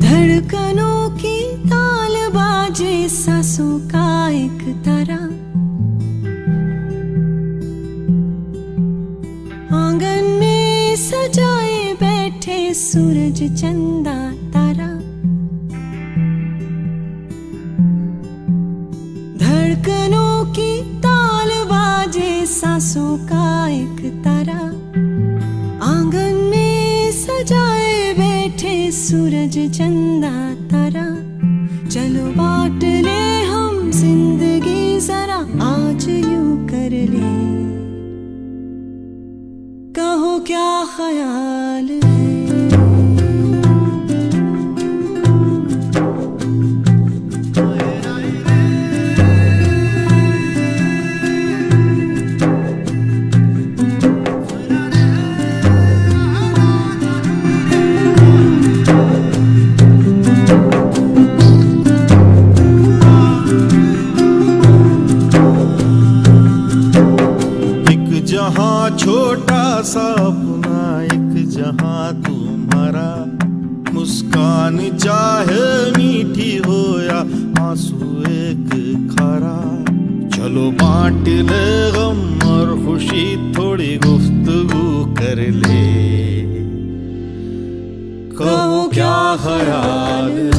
धड़कनों की ताल बाजे सांसों का एक तारा आँगन में सजाए बैठे सूरज चंदा धड़कनों की ताल बाजे सांसों का एक तारा। आँगन में सजाए बैठे सूरज चंदा तारा। चलो बांट ले हम ज़िंदगी जरा, आज यूँ कर ले। कहो क्या ख्याल है जहाँ छोटा सा अपना एक, जहाँ तुम्हारा मुस्कान चाहे मीठी हो या आँसू एक खारा। चलो बांट ले गम और खुशी, थोड़ी गुफ्तगू कर ले। कहो क्या ख्याल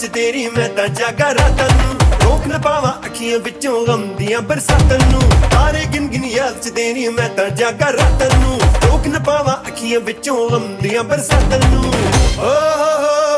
ਗਿਣ ਚ ਤੇਰੀ ਮੈਂ ਤਾਂ ਜਾਗਾ ਰਾਤਾਂ ਨੂੰ। ਰੋਕ ਨਾ ਪਾਵਾਂ ਅੱਖੀਆਂ ਵਿੱਚੋਂ ਗਮ ਦੀਆਂ ਬਰਸਾਤਾਂ ਨੂੰ। ਤਾਰੇ ਗਿਣ ਗਿਣ ਯਾਦ ਚ ਤੇਰੀ ਮੈਂ ਤਾਂ ਜਾਗਾ ਰਾਤਾਂ ਨੂੰ। ਰੋਕ ਨਾ ਪਾਵਾਂ ਅੱਖੀਆਂ ਵਿੱਚੋਂ ਗਮ ਦੀਆਂ ਬਰਸਾਤਾਂ ਨੂੰ। ਓ ਹੋ ਹੋ